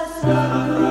satu